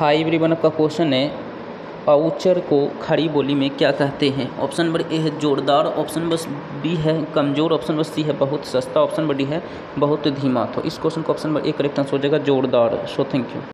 High everyone आपका question है, पाउचर को खड़ी बोली में क्या कहते हैं? ऑप्शन नंबर ए है जोरदार, ऑप्शन नंबर बी है कमज़ोर, ऑप्शन नंबर सी है बहुत सस्ता, ऑप्शन नंबर डी है बहुत धीमा। तो इस क्वेश्चन को option number A correct answer हो जाएगा जोरदार। So thank you